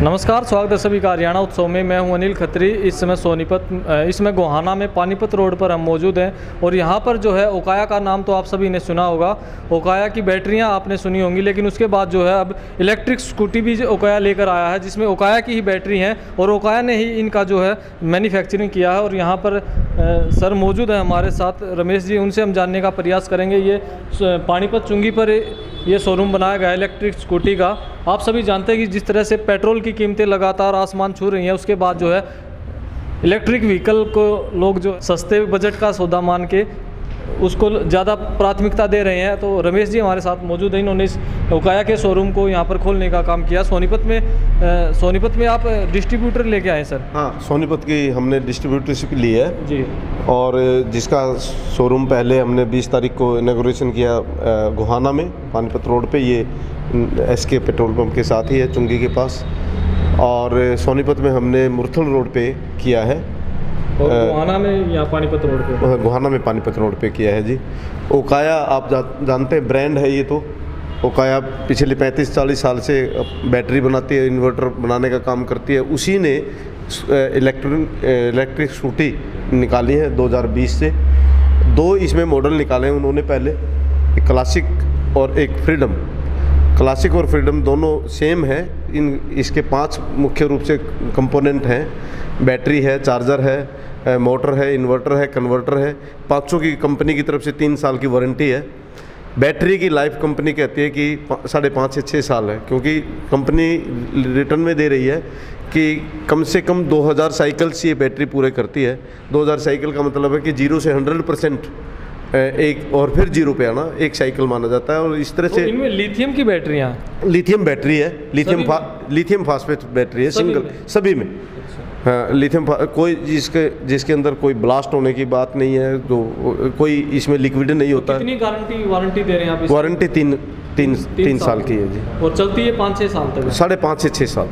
नमस्कार, स्वागत है सभी का हरियाणा उत्सव में। मैं हूँ अनिल खत्री। इस समय सोनीपत इसमें गोहाना में पानीपत रोड पर हम मौजूद हैं और यहाँ पर जो है ओकाया का नाम तो आप सभी ने सुना होगा। ओकाया की बैटरियाँ आपने सुनी होंगी, लेकिन उसके बाद जो है अब इलेक्ट्रिक स्कूटी भी ओकाया लेकर आया है, जिसमें ओकाया की ही बैटरी हैं और ओकाया ने ही इनका जो है मैन्युफैक्चरिंग किया है। और यहाँ पर सर मौजूद है हमारे साथ। रमेश जी, उनसे हम जानने का प्रयास करेंगे। ये पानीपत चुंगी पर ये शोरूम बनाया गया है इलेक्ट्रिक स्कूटी का। आप सभी जानते हैं कि जिस तरह से पेट्रोल की कीमतें लगातार आसमान छू रही हैं। उसके बाद जो है इलेक्ट्रिक व्हीकल को लोग जो सस्ते बजट का सौदा मान के उसको ज़्यादा प्राथमिकता दे रहे हैं। तो रमेश जी हमारे साथ मौजूद हैं। इन्होंने इस ओकाया के शोरूम को यहाँ पर खोलने का काम किया। सोनीपत में सोनीपत में आप डिस्ट्रीब्यूटर लेके आए सर हाँ सोनीपत की हमने डिस्ट्रीब्यूटरशिप ली है। जी। और जिसका शोरूम पहले हमने 20 तारीख को इनाग्रेशन किया गोहाना में पानीपत रोड पे। ये एस के पेट्रोल पंप के साथ ही है चुंगी के पास। और सोनीपत में हमने मुरथल रोड पे किया है। और गोहाना में यहाँ पानीपत रोड पे? अ, गोहाना में पानीपत रोड पे किया है जी। ओकाया आप जा, जानते हैं ब्रांड है ये तो। ओकाया पिछले 35-40 साल से बैटरी बनाती है इन्वर्टर बनाने का काम करती है। उसी ने इलेक्ट्रिक इलेक्ट्रिक स्कूटी निकाली है 2020 से। दो इसमें मॉडल निकाले हैं उन्होंने पहले एक क्लासिक और एक फ्रीडम। क्लासिक और फ्रीडम दोनों सेम है। इन, इसके पाँच मुख्य रूप से कंपोनेंट हैं। बैटरी है चार्जर है मोटर है इन्वर्टर है कन्वर्टर है। पाँचों की कंपनी की तरफ़ से तीन साल की वारंटी है। बैटरी की लाइफ कंपनी कहती है कि साढ़े पाँच से छः साल है, क्योंकि कंपनी रिटर्न में दे रही है कि कम से कम 2000 साइकिल्स ये बैटरी पूरे करती है। 2000 साइकिल का मतलब है कि ज़ीरो से 100 परसेंट एक और फिर ज़ीरो पे आना एक साइकिल माना जाता है और इस तरह तो से इनमें लिथियम की बैटरियाँ लिथियम बैटरी है लिथियम फा, लिथियम फास्फेट बैटरी है सिंगल? सभी में। हाँ लिथियम कोई जिसके जिसके अंदर कोई ब्लास्ट होने की बात नहीं है तो कोई इसमें लिक्विड नहीं होता। कितनी गारंटी वारंटी दे रहे हैं आप वारंटी तीन तीन तीन साल की। है जी। और चलती है पाँच छः साल तक? साढ़े पाँच से छः साल।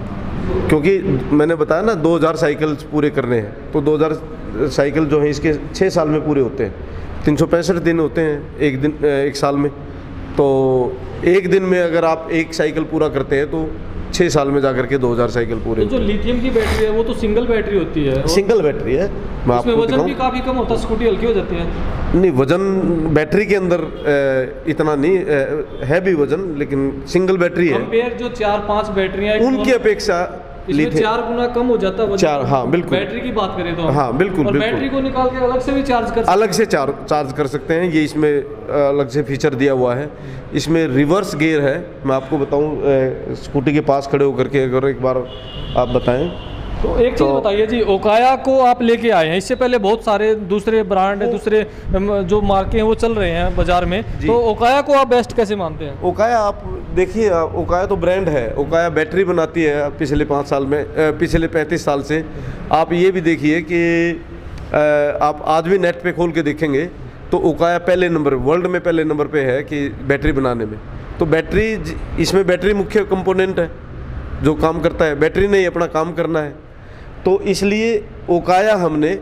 क्योंकि मैंने बताया ना 2000 साइकिल पूरे करने हैं तो 2000 साइकिल जो है इसके छः साल में पूरे होते हैं। तीन सौ पैंसठ दिन होते हैं एक दिन एक साल में। तो एक दिन में अगर आप एक साइकिल पूरा करते हैं तो छः साल में जाकर के 2000 साइकिल पूरे। तो जो लिथियम की बैटरी है वो तो सिंगल बैटरी होती है। सिंगल बैटरी है। मैं उसमें आपको वज़न भी काफ़ी कम होता है स्कूटी हल्की हो जाती है। नहीं वज़न बैटरी के अंदर इतना नहीं है भी वज़न लेकिन सिंगल बैटरी है। जो चार पाँच बैटरियाँ हैं, उनकी अपेक्षा इसमें थे चार गुना कम हो जाता है चार, हाँ, बिल्कुल। बैटरी की बात करें तो हाँ, बिल्कुल, और बिल्कुल। बैटरी को निकाल के अलग से भी चार्ज कर अलग से चार्ज चार्ज कर सकते हैं। ये इसमें अलग से फीचर दिया हुआ है। इसमें रिवर्स गियर है। मैं आपको बताऊँ स्कूटी के पास खड़े होकर के अगर एक बार आप बताएँ। तो एक चीज़ बताइए जी ओकाया को आप लेके आए हैं। इससे पहले बहुत सारे दूसरे ब्रांड दूसरे जो मार्के हैं वो चल रहे हैं बाज़ार में। तो ओकाया को आप बेस्ट कैसे मानते हैं? ओकाया आप देखिए ओकाया तो ब्रांड है। ओकाया बैटरी बनाती है पिछले पाँच साल में पिछले पैंतीस साल से। आप ये भी देखिए कि आप आज भी नेट पे खोल के देखेंगे तो ओकाया पहले नंबर वर्ल्ड में पहले नंबर पे है कि बैटरी बनाने में। तो बैटरी इसमें बैटरी मुख्य कंपोनेंट है जो काम करता है। बैटरी नहीं अपना काम करना है। तो इसलिए ओकाया हमने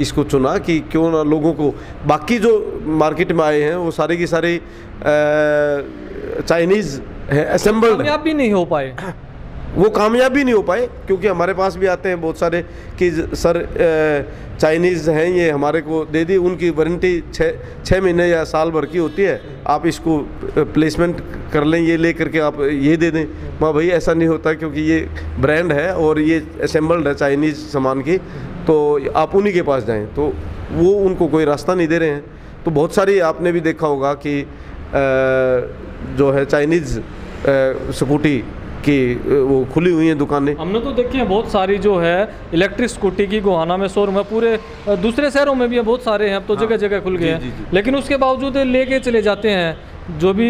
इसको चुना कि क्यों ना लोगों को बाकी जो मार्केट में आए हैं वो सारे की सारे चाइनीज़ हैं असेंबल्ड आप भी नहीं हो पाए। वो कामयाब भी नहीं हो पाए, क्योंकि हमारे पास भी आते हैं बहुत सारे कि सर चाइनीज़ हैं ये, हमारे को दे दी, उनकी वारंटी छः छः महीने या साल भर की होती है, आप इसको प्लेसमेंट कर लें, ये ले करके आप ये दे दें। माँ भाई, ऐसा नहीं होता क्योंकि ये ब्रांड है और ये असेंबल्ड है चाइनीज़ सामान की तो आप उन्हीं के पास जाएँ तो वो उनको कोई रास्ता नहीं दे रहे हैं। तो बहुत सारी आपने भी देखा होगा कि जो है चाइनीज़ स्कूटी की वो खुली हुई हैं दुकानें हमने तो देखी है बहुत सारी जो है इलेक्ट्रिक स्कूटी की गोहाना में शोरूम है पूरे दूसरे शहरों में भी है बहुत सारे हैं अब तो जगह जगह खुल गए हाँ। हैं लेकिन उसके बावजूद लेके चले जाते हैं जो भी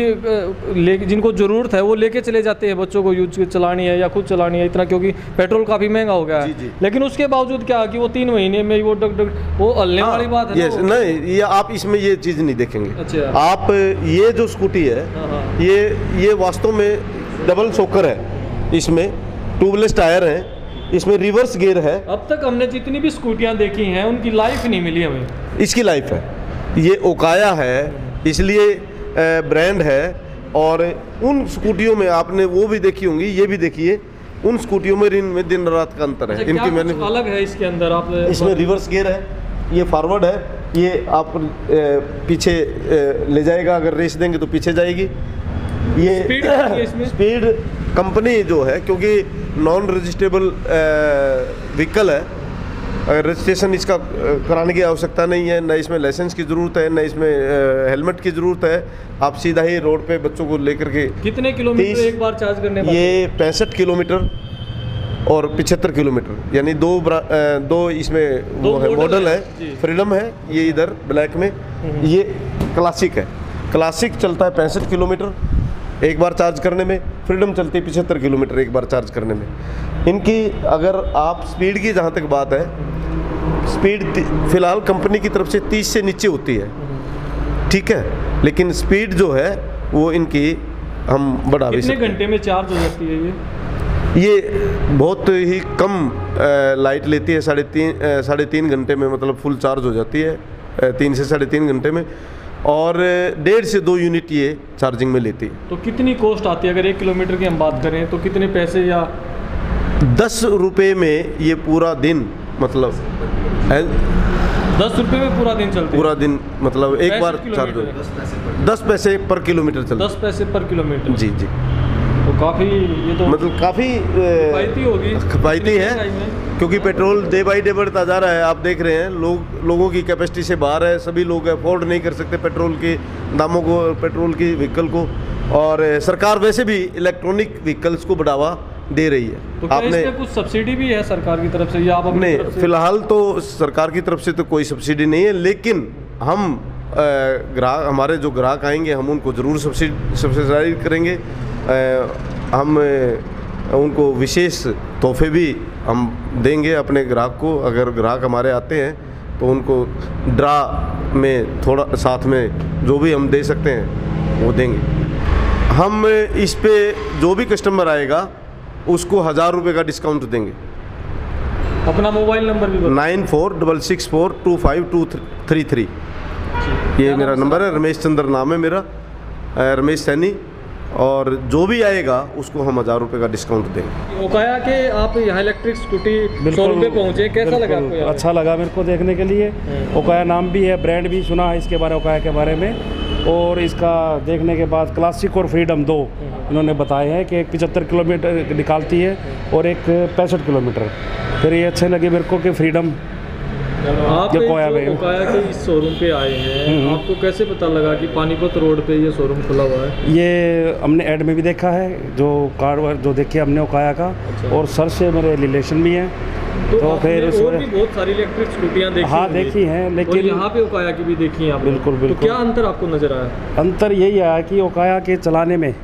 ले जिनको ज़रूरत है वो लेके चले जाते हैं बच्चों को यूज़ चलानी है या खुद चलानी है इतना क्योंकि पेट्रोल काफ़ी महँगा हो गया है। लेकिन उसके बावजूद क्या कि वो तीन महीने में ही वो डग डग वो हल्ने वाली बात है ना यस नहीं ये आप इसमें ये चीज़ नहीं देखेंगे अच्छा। आप ये जो स्कूटी है हाँ, हाँ। ये ये वास्तव में डबल सोकर है इसमें ट्यूबलेस टायर हैं इसमें रिवर्स गियर है। अब तक हमने जितनी भी स्कूटियाँ देखी हैं उनकी लाइफ नहीं मिली हमें। इसकी लाइफ है। ये ओकाया है इसलिए ब्रांड है और उन स्कूटियों में आपने वो भी देखी होंगी ये भी देखिए उन स्कूटियों में इन में दिन रात का अंतर है। अच्छा, इनकी मैंने अलग है इसके अंदर? आप इसमें रिवर्स गियर है ये फॉरवर्ड है ये आप पीछे ले जाएगा अगर रेस देंगे तो पीछे जाएगी। ये स्पीड कंपनी जो है क्योंकि नॉन रजिस्ट्रेबल व्हीकल है अगर रजिस्ट्रेशन इसका कराने की आवश्यकता नहीं है न इसमें लाइसेंस की ज़रूरत है न इसमें हेलमेट की ज़रूरत है आप सीधा ही रोड पे बच्चों को लेकर के कितने किलोमीटर एक बार चार्ज करने ये पैंसठ किलोमीटर और पिछहत्तर किलोमीटर यानी दो दो इसमें दो वो है मॉडल मॉडल है, है फ्रीडम है ये इधर ब्लैक में ये क्लासिक है। क्लासिक चलता है पैंसठ किलोमीटर एक बार चार्ज करने में फ्रीडम चलती है पिछहत्तर किलोमीटर एक बार चार्ज करने में। इनकी अगर आप स्पीड की जहाँ तक बात है स्पीड फ़िलहाल कंपनी की तरफ़ से 30 से नीचे होती है। ठीक है? लेकिन स्पीड जो है वो इनकी हम बढ़ा भी सकते घंटे में चार्ज हो जाती है ये? ये बहुत ही कम लाइट लेती है। साढ़े तीन साढ़े तीन घंटे में मतलब फुल चार्ज हो जाती है तीन से साढ़े तीन घंटे में। और डेढ़ से दो यूनिट ये चार्जिंग में लेती। है तो कितनी कॉस्ट आती है? अगर एक किलोमीटर की हम बात करें तो कितने पैसे या दस रुपये में ये पूरा दिन मतलब दस रुपये में पूरा दिन चलता पूरा दिन मतलब एक बार चार्ज दस पैसे पर किलोमीटर चलता दस पैसे पर किलोमीटर। जी जी। काफ़ी ये तो मतलब काफ़ी किफ़ायती होगी। किफ़ायती है। क्योंकि पेट्रोल डे बाई डे बढ़ता जा रहा है आप देख रहे हैं लोग लोगों की कैपेसिटी से बाहर है सभी लोग अफोर्ड नहीं कर सकते पेट्रोल के दामों को पेट्रोल की व्हीकल को और सरकार वैसे भी इलेक्ट्रॉनिक व्हीकल्स को बढ़ावा दे रही है। तो आपने कुछ सब्सिडी भी है सरकार की तरफ़ से या आप अपनी फ़िलहाल तो सरकार की तरफ़ से तो कोई सब्सिडी नहीं है लेकिन हम ग्राहक हमारे जो ग्राहक आएँगे हम उनको ज़रूर सब्सिडी सब्सिडाइज करेंगे। हम उनको विशेष तोहफे भी हम देंगे अपने ग्राहक को। अगर ग्राहक हमारे आते हैं तो उनको ड्रा में थोड़ा साथ में जो भी हम दे सकते हैं वो देंगे। हम इस पे जो भी कस्टमर आएगा उसको हज़ार रुपये का डिस्काउंट देंगे। अपना मोबाइल नंबर भी nine four double six four two five two three three ये मेरा नंबर है रमेश चंद्र नाम है मेरा। रमेश सैनी। और जो भी आएगा उसको हम हज़ार रुपये का डिस्काउंट देंगे। ओकाया कि आप यहाँ इलेक्ट्रिक स्कूटी पे पहुँचे कैसा लगा आपको अच्छा लगा मेरे को देखने के लिए। ओकाया नाम भी है ब्रांड भी सुना है इसके बारे ओकाया के बारे में। और इसका देखने के बाद क्लासिक और फ्रीडम दो इन्होंने बताए हैं कि एक पिचहत्तर किलोमीटर निकालती है और एक पैंसठ किलोमीटर। फिर ये अच्छे लगे मेरे को कि फ्रीडम आप के इस शोरूम पे आए हैं। हम्म। आपको कैसे पता लगा कि पानीपत रोड पे ये शोरूम खुला हुआ है? ये हमने ऐड में भी देखा है जो कार वार जो देखे हमने ओकाया का। अच्छा। और सर से मेरे रिलेशन भी हैं। तो, तो फिर और भी बहुत सारी इलेक्ट्रिक स्कूटियाँ देखी हाँ, देखी हैं, लेकिन- यहाँ पे ओकाया की भी देखी है बिल्कुल, तो बिल्कुल। क्या अंतर आपको नज़र आया? अंतर यही आया कि ओकाया के चलाने में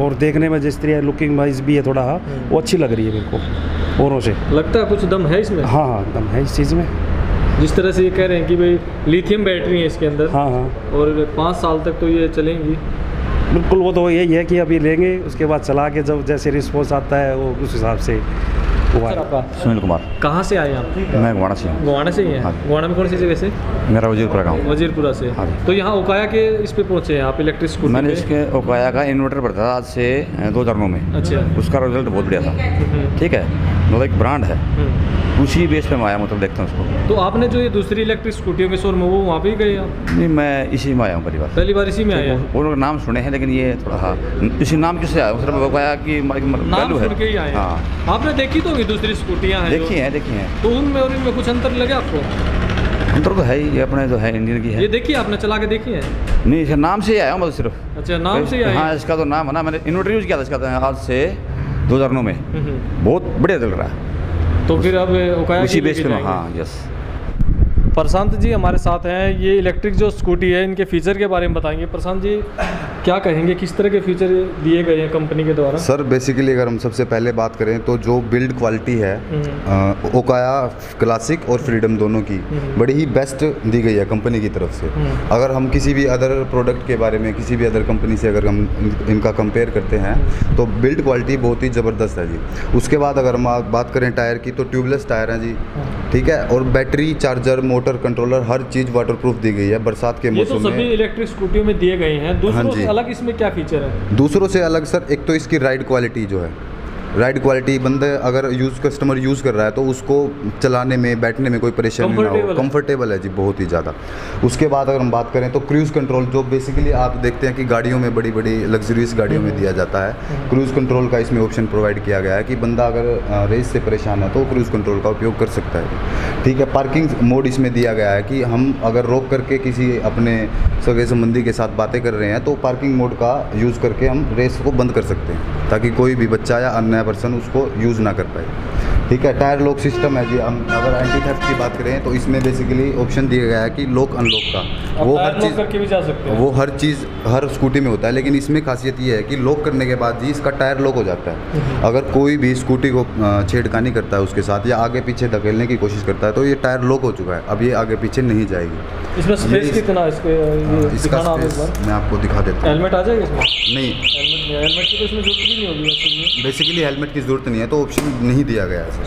और देखने में जिस तरह लुकिंग वाइज भी है थोड़ा हाँ वो अच्छी लग रही है मेरे को औरों से। लगता है कुछ दम है इसमें? हाँ हाँ दम है इस चीज़ में। जिस तरह से ये कह रहे हैं कि भाई लिथियम बैटरी है इसके अंदर। हाँ हाँ। और पाँच साल तक तो ये चलेंगी। बिल्कुल वो तो यही है कि अभी लेंगे उसके बाद चला के जब जैसे रिस्पॉन्स आता है वो उस हिसाब से है। आपका? सुनील कुमार। कहाँ से आए आप? मैं गुवाड़ा से हूँ। गोवाना से ही हैं? हाँ। गोवाना में कौन सी जगह से? मेरा वजीरपुरा गाँव। वजीरपुरा से। हाँ तो यहाँ ओकाया के इस पे पहुँचे हैं आप इलेक्ट्रिक स्कूटी मैंने इसके ओकाया का इन्वर्टर भरता था आज से दो हज़ार नौ में। अच्छा। उसका रिज़ल्ट बहुत बढ़िया था। हम्म, ठीक है? मतलब एक ब्रांड है। हम्म। उसी बेस पे मैं आया मतलब देखता हूँ उसको। तो आपने जो ये दूसरी इलेक्ट्रिक स्कूटियों के शोरूम है वो वहाँ पे ही गए आप? नहीं मैं इसी में आया हूँ परिवार पहली बार इसी में हैं? वो लोग नाम सुने हैं लेकिन ये थोड़ा हाँ इसी नाम किससे आया? सिर्फ़ ओकाया की नाम सुन के ही आए आपने देखी तो होगी दूसरी स्कूटियाँ हैं देखी है देखी है। तो उनमें और इनमें कुछ अंतर लगे आपको? अंतर तो है ही ये अपने जो है इंडियन की है। ये देखिए आपने चला के देखी है? नहीं इसका नाम से ही आया मतलब सिर्फ़। अच्छा नाम से ही हाँ? इसका तो नाम है ना मैंने इन्वर्टर यूज़ किया था इसका तो आज से दो हज़ार नौ में। हम्म, बहुत बढ़िया चल रहा है। तो फिर अब उसी बेस पे हाँ यस प्रशांत जी हमारे साथ हैं। ये इलेक्ट्रिक जो स्कूटी है इनके फीचर के बारे में बताएँगे। प्रशांत जी क्या कहेंगे? किस तरह के फीचर दिए गए हैं कंपनी के द्वारा? सर बेसिकली अगर हम सबसे पहले बात करें तो जो बिल्ड क्वालिटी है अ, ओकाया क्लासिक और फ्रीडम दोनों की बड़ी ही बेस्ट दी गई है कंपनी की तरफ़ से। अगर हम किसी भी अदर प्रोडक्ट के बारे में किसी भी अदर कंपनी से अगर हम इनका कंपेयर करते हैं तो बिल्ड क्वालिटी बहुत ही ज़बरदस्त है जी। उसके बाद अगर हम बात करें टायर की तो ट्यूबलेस टायर हैं जी। ठीक है? और बैटरी चार्जर मोटर कंट्रोलर हर चीज़ वाटरप्रूफ दी गई है बरसात के ये तो मौसम सभी में इलेक्ट्रिक स्कूटियों में दिए गए हैं। दूसरों हाँ से। अलग इसमें क्या फीचर है? दूसरों से अलग सर एक तो इसकी राइड क्वालिटी जो है। राइड क्वालिटी बंदे अगर यूज़ कस्टमर यूज़ कर रहा है तो उसको चलाने में बैठने में कोई परेशानी ना हो। है। कंफर्टेबल है जी बहुत ही ज़्यादा। उसके बाद अगर हम बात करें तो क्रूज़ कंट्रोल जो बेसिकली आप देखते हैं कि गाड़ियों में बड़ी बड़ी लग्जरियस गाड़ियों में दिया जाता है। क्रूज़ कंट्रोल का इसमें ऑप्शन प्रोवाइड किया गया है कि बंदा अगर रेस से परेशान है तो क्रूज़ कंट्रोल का उपयोग कर सकता है। ठीक है पार्किंग मोड इसमें दिया गया है कि हम अगर रोक करके किसी अपने सगे संबंधी के साथ बातें कर रहे हैं तो पार्किंग मोड का यूज़ करके हम रेस को बंद कर सकते हैं, ताकि कोई भी बच्चा या अन्य पर्सन उसको यूज़ ना कर पाए। ठीक है टायर लॉक सिस्टम है जी। हम अगर एंटी थेफ्ट की बात करें तो इसमें बेसिकली ऑप्शन दिया गया है कि लॉक अनलॉक का। वो हर चीज़ करके भी जा सकते हैं। वो हर चीज़ हर स्कूटी में होता है लेकिन इसमें खासियत ये है कि लॉक करने के बाद जी इसका टायर लॉक हो जाता है। अगर कोई भी स्कूटी को छेड़खानी करता है उसके साथ या आगे पीछे धकेलने की कोशिश करता है तो ये टायर लॉक हो चुका है। अब ये आगे पीछे नहीं जाएगी। इसमें स्पेस कितना इसके हाँ, इसका स्पेस मैं आपको दिखा देता हूँ। हेलमेट आ जाएगा इसमें? नहीं। हेलमेट की तो इसमें ज़रूरत नहीं होगी बेसिकली हेलमेट की ज़रूरत नहीं है तो ऑप्शन नहीं दिया गया है।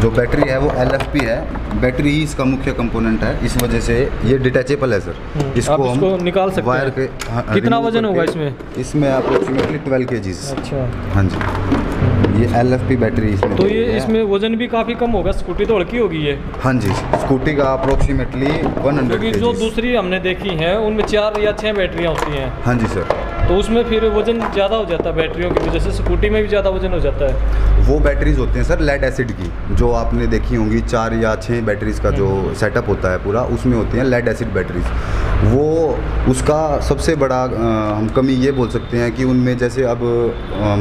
जो बैटरी है वो एलएफपी है। बैटरी ही इसका मुख्य कंपोनेंट है। इस वजह से ये डिटैचेबल है सर इसको आप इसको निकाल सकते वायर हैं। के हाँ, कितना वज़न होगा इसमें? इसमें अप्रोक्सीमेटली ट्वेल्व के अच्छा। हाँ जी। ये एलएफपी बैटरी इसमें। तो ये इसमें वज़न भी काफ़ी कम होगा? स्कूटी तो हल्की होगी ये। हाँ जी स्कूटी का अप्रोक्सीमेटली वन हंड्रेड जो दूसरी हमने देखी है उनमें चार या छः बैटरियाँ होती हैं। हाँ जी सर तो उसमें फिर वज़न ज़्यादा हो जाता है बैटरियों की वजह से स्कूटी में भी ज़्यादा वज़न हो जाता है। वो बैटरीज होते हैं सर लेड एसिड की जो आपने देखी होंगी चार या छः बैटरीज का जो सेटअप होता है पूरा उसमें होती हैं लेड एसिड बैटरीज वो उसका सबसे बड़ा अ, हम कमी ये बोल सकते हैं कि उनमें जैसे अब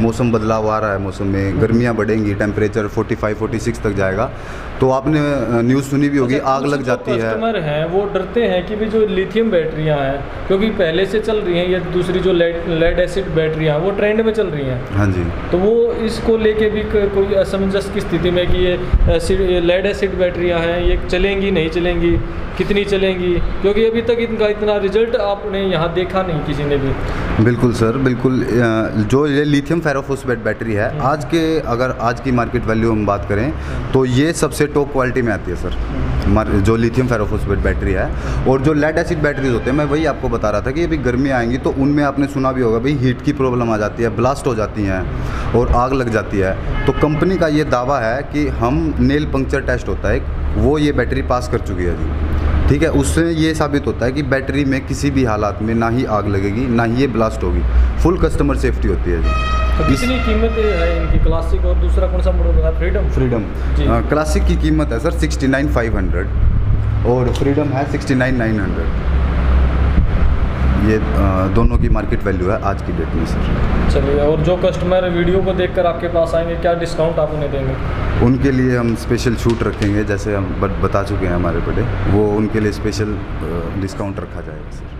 मौसम बदलाव आ रहा है मौसम में गर्मियाँ बढ़ेंगी टेम्परेचर 45 46 तक जाएगा। तो आपने न्यूज़ सुनी भी होगी अच्छा, आग लग जाती है। कस्टमर हैं वो डरते हैं कि भी जो लिथियम बैटरियाँ हैं क्योंकि पहले से चल रही हैं या दूसरी जो लेड लेड एसिड बैटरियाँ हैं वो ट्रेंड में चल रही हैं। हाँ जी। तो वो इसको लेके भी कोई असमंजस की स्थिति में कि ये लेड एसिड बैटरियाँ हैं ये चलेंगी नहीं चलेंगी कितनी चलेंगी क्योंकि अभी तक इनका इतना रिज़ल्ट आपने यहाँ देखा नहीं किसी ने भी। बिल्कुल सर बिल्कुल जो ये लिथियम फेरोफोस्फेट बैटरी है आज के अगर आज की मार्केट वैल्यू हम बात करें तो ये सबसे टॉप क्वालिटी में आती है सर मार- जो लिथियम फेरोफोस्फेट बैटरी है और जो लेड एसिड बैटरीज होते हैं, मैं वही आपको बता रहा था कि अभी गर्मी आएँगी तो उनमें आपने सुना भी होगा, भाई हीट की प्रॉब्लम आ जाती है ब्लास्ट हो जाती हैं और आग लग जाती है। तो कंपनी का ये दावा है कि हम नेल पंक्चर टेस्ट होता है, वो ये बैटरी पास कर चुकी है जी। ठीक है? उससे ये साबित होता है कि बैटरी में किसी भी हालात में ना ही आग लगेगी, ना ही ये ब्लास्ट होगी। फुल कस्टमर सेफ्टी होती है जी। कितनी कीमत है इनकी क्लासिक और दूसरा कौन सा मॉडल है फ्रीडम फ्रीडम। क्लासिक की कीमत है sir sixty nine five hundred और फ्रीडम है सिक्सटी नाइन नाइन हंड्रेड ये दोनों की मार्केट वैल्यू है आज की डेट में सर। चलिए और जो कस्टमर वीडियो को देखकर आपके पास आएँगे क्या डिस्काउंट आप उन्हें देंगे? उनके लिए हम स्पेशल छूट रखेंगे जैसे हम बता चुके हैं हमारे बड़े वो उनके लिए स्पेशल डिस्काउंट रखा जाएगा सर।